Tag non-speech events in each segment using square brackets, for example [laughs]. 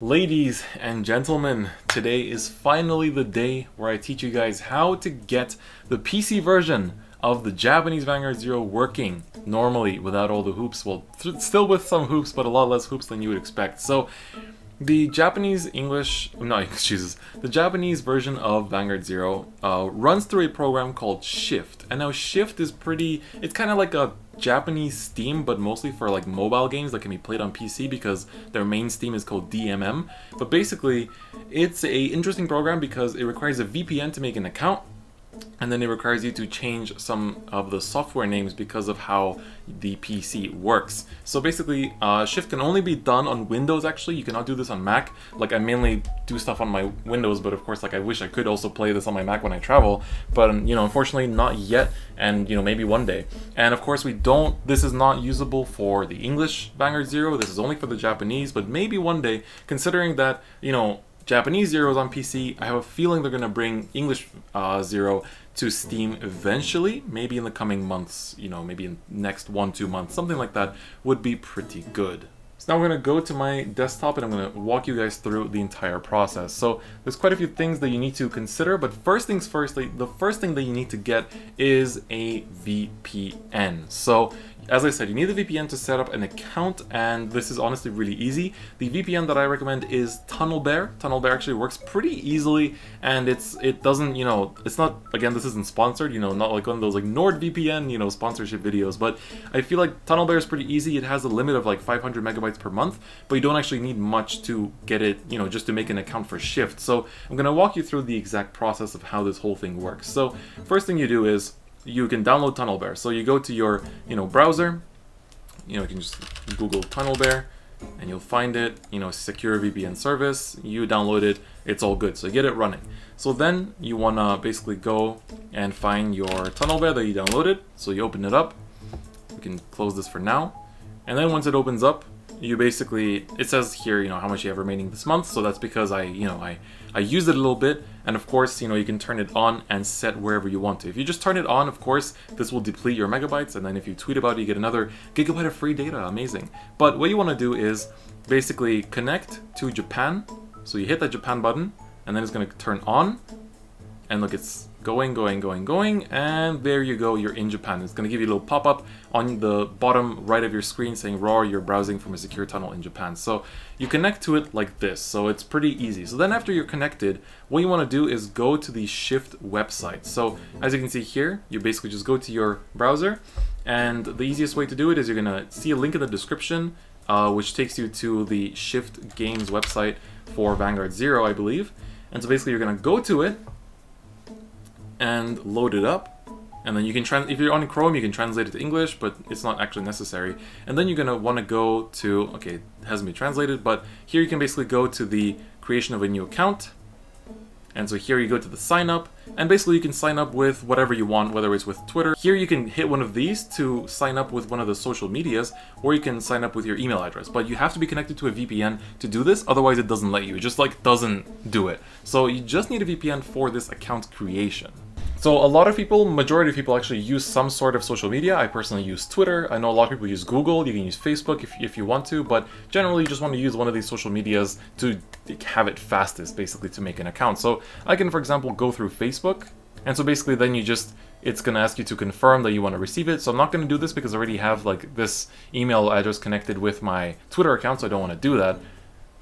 Ladies and gentlemen, today is finally the day where I teach you guys how to get the PC version of the Japanese Vanguard Zero working normally without all the hoops. Well, still with some hoops, but a lot less hoops than you would expect. So, the Japanese English, no, [laughs] excuses, the Japanese version of Vanguard Zero uh, runs through a program called Shift. And now Shift is pretty, it's kind of like a Japanese Steam, but mostly for like mobile games that can be played on PC because their main Steam is called DMM. But basically, it's a interesting program because it requires a VPN to make an account and then it requires you to change some of the software names because of how the PC works. So basically, uh, Shift can only be done on Windows actually, you cannot do this on Mac. Like I mainly do stuff on my Windows, but of course like I wish I could also play this on my Mac when I travel, but you know, unfortunately not yet, and you know, maybe one day. And of course we don't, this is not usable for the English Vanguard Zero, this is only for the Japanese, but maybe one day, considering that, you know, Japanese Zeros on PC. I have a feeling they're going to bring English uh, Zero to Steam eventually, maybe in the coming months, you know, maybe in next one, two months, something like that would be pretty good. So now we're to go to my desktop and I'm to walk you guys through the entire process. So there's quite a few things that you need to consider, but first things first, the first thing that you need to get is a VPN. So as I said, you need the VPN to set up an account, and this is honestly really easy. The VPN that I recommend is TunnelBear. TunnelBear actually works pretty easily, and it's it doesn't, you know, it's not, again, this isn't sponsored, you know, not like one of those like NordVPN, you know, sponsorship videos, but I feel like TunnelBear is pretty easy. It has a limit of like 500 megabytes per month, but you don't actually need much to get it, you know, just to make an account for Shift. So I'm to walk you through the exact process of how this whole thing works. So first thing you do is you can download TunnelBear. So you go to your, you know, browser, you know, you can just Google TunnelBear, and you'll find it, you know, secure VPN service, you download it, it's all good, so you get it running. So then you wanna basically go and find your TunnelBear that you downloaded, so you open it up, you can close this for now, and then once it opens up, you basically, it says here, you know, how much you have remaining this month, so that's because I, you know, I, I use it a little bit, and of course, you know, you can turn it on and set wherever you want to. If you just turn it on, of course, this will deplete your megabytes, and then if you tweet about it, you get another gigabyte of free data, amazing. But what you want to do is basically connect to Japan, so you hit that Japan button, and then it's going to turn on, and look, it's going, going, going, going, and there you go, you're in Japan. It's going to give you a little pop-up on the bottom right of your screen saying RAR, you're browsing from a secure tunnel in Japan. So you connect to it like this, so it's pretty easy. So then after you're connected, what you want to do is go to the Shift website. So as you can see here, you basically just go to your browser, and the easiest way to do it is you're going to see a link in the description, uh, which takes you to the Shift Games website for Vanguard Zero, I believe. And so basically you're going to go to it, and load it up. And then you can if you're on Chrome, you can translate it to English, but it's not actually necessary. And then you're gonna want to go to okay, it hasn't been translated, but here you can basically go to the creation of a new account. And so here you go to the sign up, and basically you can sign up with whatever you want, whether it's with Twitter. Here you can hit one of these to sign up with one of the social medias, or you can sign up with your email address. But you have to be connected to a VPN to do this, otherwise it doesn't let you. It just like doesn't do it. So you just need a VPN for this account creation. So a lot of people, majority of people actually use some sort of social media. I personally use Twitter. I know a lot of people use Google. You can use Facebook if, if you want to, but generally you just want to use one of these social medias to have it fastest, basically, to make an account. So I can, for example, go through Facebook, and so basically then you just, it's going to ask you to confirm that you want to receive it. So I'm not going to do this because I already have like this email address connected with my Twitter account, so I don't want to do that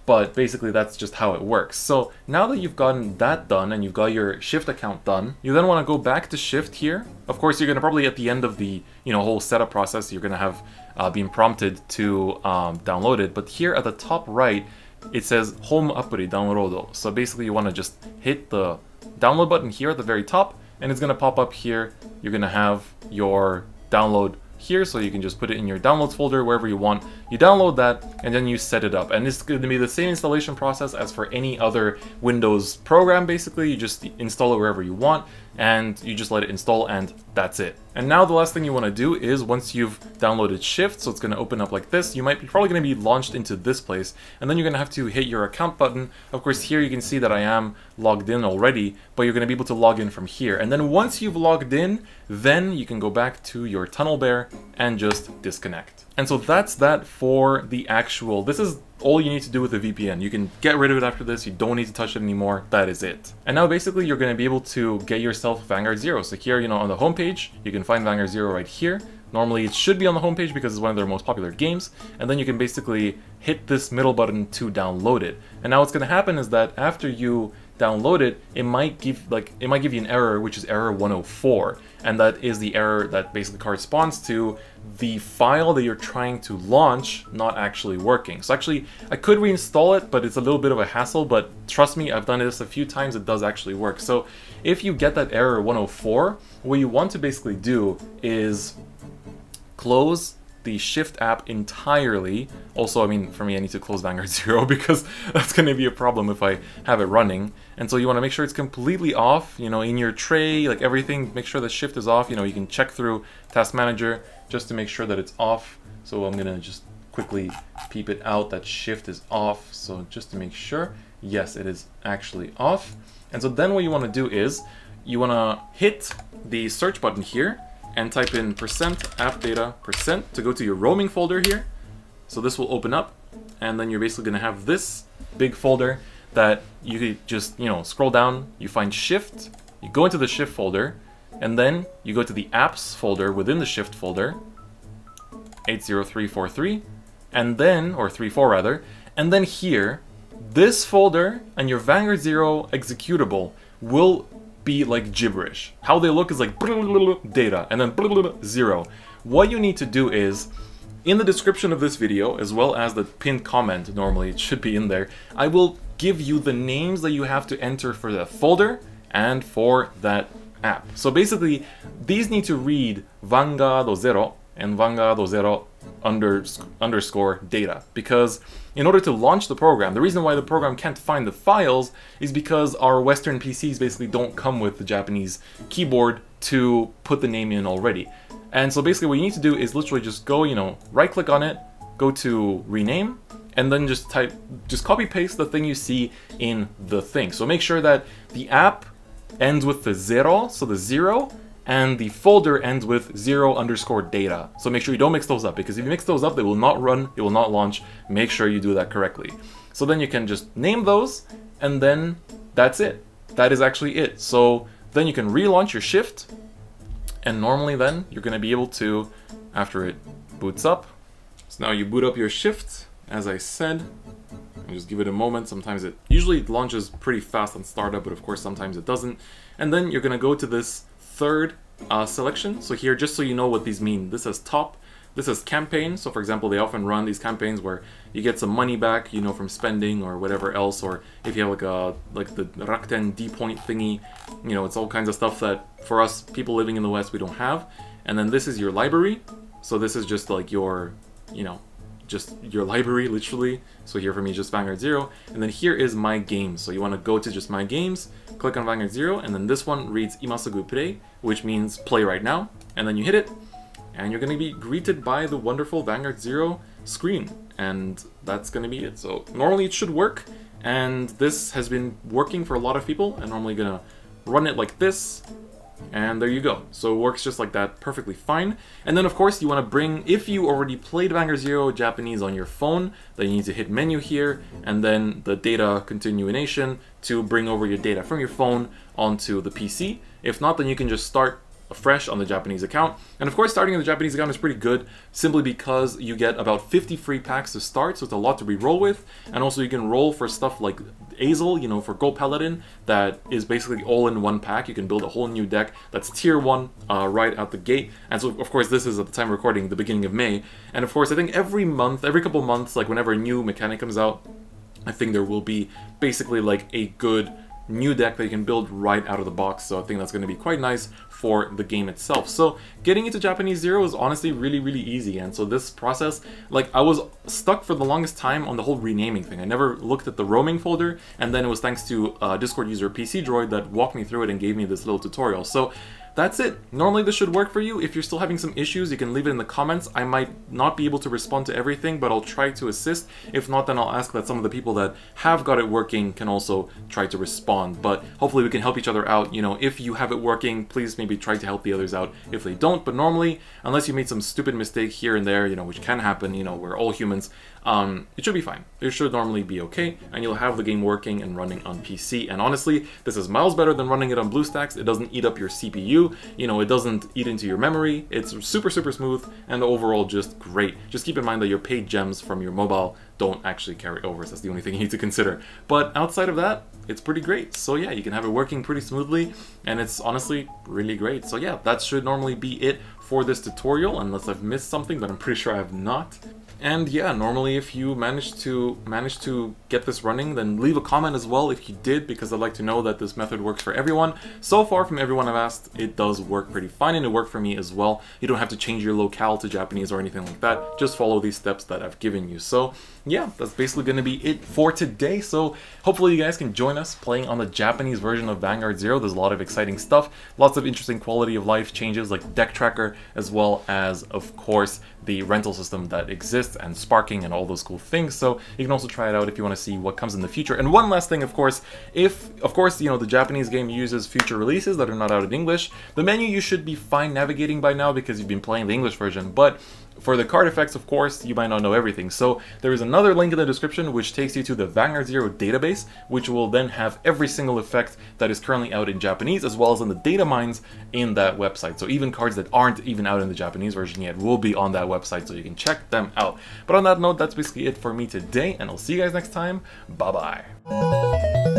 but basically that's just how it works. So now that you've gotten that done and you've got your Shift account done, you then want to go back to Shift here. Of course, you're going to probably at the end of the you know whole setup process, you're going to have uh, been prompted to um, download it. But here at the top right, it says Home Appuri Download. So basically you want to just hit the download button here at the very top, and it's going to pop up here. You're going to have your download here, so you can just put it in your downloads folder wherever you want. You download that, and then you set it up. And it's going to be the same installation process as for any other Windows program, basically. You just install it wherever you want, and you just let it install, and that's it. And now the last thing you want to do is once you've downloaded Shift, so it's going to open up like this, you might be probably going to be launched into this place, and then you're going to have to hit your account button. Of course, here you can see that I am logged in already, but you're going to be able to log in from here. And then once you've logged in, then you can go back to your TunnelBear and just disconnect. And so that's that for the actual, this is all you need to do with the VPN. You can get rid of it after this, you don't need to touch it anymore, that is it. And now basically you're going to be able to get yourself Vanguard Zero. So here, you know, on the homepage, you can find Vanguard Zero right here. Normally it should be on the homepage because it's one of their most popular games, and then you can basically hit this middle button to download it. And now what's going to happen is that after you download it, it might give like it might give you an error, which is error 104, and that is the error that basically corresponds to the file that you're trying to launch not actually working. So actually, I could reinstall it, but it's a little bit of a hassle, but trust me, I've done this a few times, it does actually work. So if you get that error 104, what you want to basically do is close the Shift app entirely. Also, I mean, for me, I need to close Vanguard [laughs] Zero because that's going to be a problem if I have it running. And so you want to make sure it's completely off, you know, in your tray, like everything, make sure the Shift is off. You know, you can check through Task Manager just to make sure that it's off. So I'm going to just quickly peep it out that Shift is off. So just to make sure, yes, it is actually off. And so then what you want to do is you want to hit the search button here and type in percent app data percent to go to your roaming folder here. So this will open up and then you're basically going to have this big folder that you could just, you know, scroll down, you find shift, you go into the shift folder, and then you go to the apps folder within the shift folder, 80343, and then, or 34 rather, and then here, this folder and your Vanguard Zero executable will be like gibberish. How they look is like data and then zero. What you need to do is, in the description of this video, as well as the pinned comment, normally it should be in there, I will give you the names that you have to enter for that folder and for that app. So basically, these need to read Vanguard Zero and Vanguard Zero underscore data because in order to launch the program, the reason why the program can't find the files is because our Western PCs basically don't come with the Japanese keyboard to put the name in already. And so basically what you need to do is literally just go, you know, right click on it, go to rename, and then just type, just copy paste the thing you see in the thing. So make sure that the app ends with the zero, so the zero, and the folder ends with zero underscore data. So make sure you don't mix those up because if you mix those up, they will not run, it will not launch. Make sure you do that correctly. So then you can just name those and then that's it. That is actually it. So then you can relaunch your shift and normally then you're gonna be able to, after it boots up, so now you boot up your shift, as I said, just give it a moment. Sometimes it usually it launches pretty fast on startup, but of course sometimes it doesn't. And then you're gonna go to this third uh, selection. So here, just so you know what these mean, this is top, this is campaign. So for example, they often run these campaigns where you get some money back, you know, from spending or whatever else, or if you have like a like the Rakuten D point thingy, you know, it's all kinds of stuff that for us people living in the West we don't have. And then this is your library. So this is just like your, you know, just your library literally. So here for me just Vanguard Zero. And then here is my games. So you want to go to just my games, click on Vanguard Zero, and then this one reads Imasugu Play, which means play right now. And then you hit it, and you're going to be greeted by the wonderful Vanguard Zero screen. And that's going to be it. So normally it should work, and this has been working for a lot of people. I'm normally going to run it like this, and there you go. So it works just like that perfectly fine. And then of course you want to bring, if you already played Vanguard Zero Japanese on your phone, then you need to hit menu here and then the data continuation to bring over your data from your phone onto the PC. If not, then you can just start fresh on the Japanese account. And of course, starting in the Japanese account is pretty good simply because you get about 50 free packs to start, so it's a lot to re-roll with. And also you can roll for stuff like Azel, you know, for Gold Paladin, that is basically all in one pack. You can build a whole new deck that's tier 1 uh, right out the gate. And so, of course, this is at the time recording, the beginning of May. And of course, I think every month, every couple months, like whenever a new mechanic comes out, I think there will be basically like a good new deck that you can build right out of the box. So I think that's going to be quite nice for the game itself. So getting into Japanese Zero is honestly really, really easy. And so this process, like I was stuck for the longest time on the whole renaming thing. I never looked at the roaming folder. And then it was thanks to uh, Discord user PC Droid that walked me through it and gave me this little tutorial. So that's it. Normally this should work for you. If you're still having some issues, you can leave it in the comments. I might not be able to respond to everything, but I'll try to assist. If not, then I'll ask that some of the people that have got it working can also try to respond. But hopefully we can help each other out. You know, if you have it working, please maybe try to help the others out if they don't. But normally, unless you made some stupid mistake here and there, you know, which can happen, you know, we're all humans, um, it should be fine. It should normally be okay, and you'll have the game working and running on PC. And honestly, this is miles better than running it on BlueStacks. It doesn't eat up your CPU, you know, it doesn't eat into your memory. It's super, super smooth, and overall just great. Just keep in mind that your paid gems from your mobile don't actually carry over. So that's the only thing you need to consider. But outside of that, it's pretty great. So yeah, you can have it working pretty smoothly, and it's honestly really great. So yeah, that should normally be it for this tutorial, unless I've missed something, but I'm pretty sure I have not. And yeah, normally if you manage to manage to get this running, then leave a comment as well if you did, because I'd like to know that this method works for everyone. So far from everyone I've asked, it does work pretty fine, and it worked for me as well. You don't have to change your locale to Japanese or anything like that. Just follow these steps that I've given you. So yeah, that's basically going to be it for today. So hopefully you guys can join us playing on the Japanese version of Vanguard Zero. There's a lot of exciting stuff, lots of interesting quality of life changes like deck tracker, as well as, of course, the rental system that exists and sparking and all those cool things. So you can also try it out if you want to see what comes in the future. And one last thing, of course, if, of course, you know, the Japanese game uses future releases that are not out in English, the menu you should be fine navigating by now because you've been playing the English version. But for the card effects, of course, you might not know everything. So there is another link in the description which takes you to the Vanguard Zero database, which will then have every single effect that is currently out in Japanese, as well as in the data mines in that website. So even cards that aren't even out in the Japanese version yet will be on that website, so you can check them out. But on that note, that's basically it for me today, and I'll see you guys next time. Bye-bye.